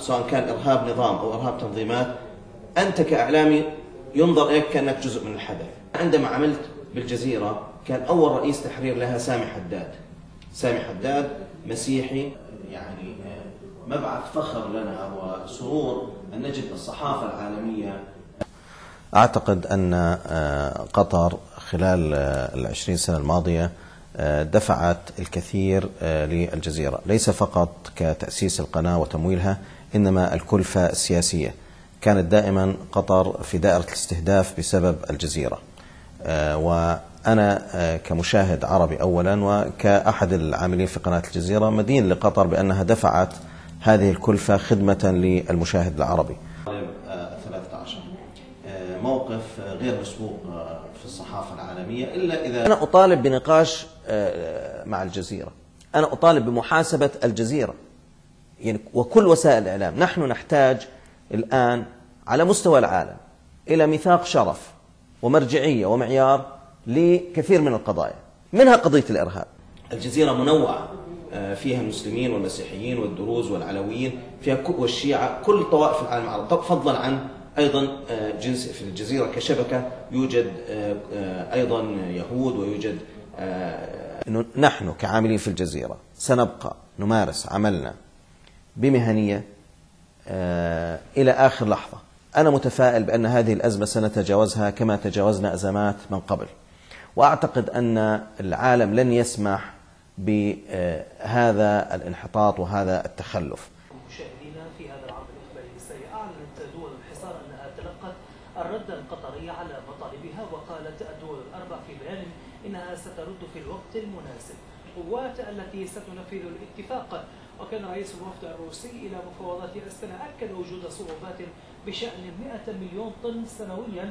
سواء كان إرهاب نظام أو إرهاب تنظيمات أنت كإعلامي ينظر إليك كأنك جزء من الحدث. عندما عملت بالجزيرة كان أول رئيس تحرير لها سامي حداد. سامي حداد مسيحي يعني مبعث فخر لنا وسرور أن نجد الصحافة العالمية. أعتقد أن آه، قطر خلال آه، العشرين سنة الماضية آه، دفعت الكثير للجزيرة. ليس فقط كتأسيس القناة وتمويلها إنما الكلفة السياسية. كانت دائما قطر في دائرة الاستهداف بسبب الجزيرة. وأنا كمشاهد عربي أولا وكأحد العاملين في قناة الجزيرة مدين لقطر بأنها دفعت هذه الكلفة خدمة للمشاهد العربي. 13 موقف غير مسبوق في الصحافة العالمية إلا إذا أنا أطالب بنقاش مع الجزيرة. أنا أطالب بمحاسبة الجزيرة. يعني وكل وسائل الإعلام. نحن نحتاج الآن على مستوى العالم إلى ميثاق شرف ومرجعية ومعيار لكثير من القضايا. منها قضية الإرهاب. الجزيرة منوعة فيها المسلمين والمسيحيين والدروز والعلويين فيها والشيعة كل طوائف العالم العربي. فضلا عن أيضا جنس في الجزيرة كشبكة يوجد أيضا يهود ويوجد نحن كعاملين في الجزيرة سنبقى نمارس عملنا بمهنية إلى آخر لحظة. أنا متفائل بأن هذه الأزمة سنتجاوزها كما تجاوزنا أزمات من قبل. وأعتقد أن العالم لن يسمح بهذا الانحطاط وهذا التخلف. مشاهدينا في هذا العرض الإخباري السريع أعلنت دول الحصار أنها تلقت الرد القطري على مطالبها وقالت الدول الأربع في بيان إنها سترد في الوقت المناسب. القوات التي ستنفذ الاتفاق. وكان رئيس الوفد الروسي إلى مفاوضات أستنا أكد وجود صعوبات بشأن 100 مليون طن سنويا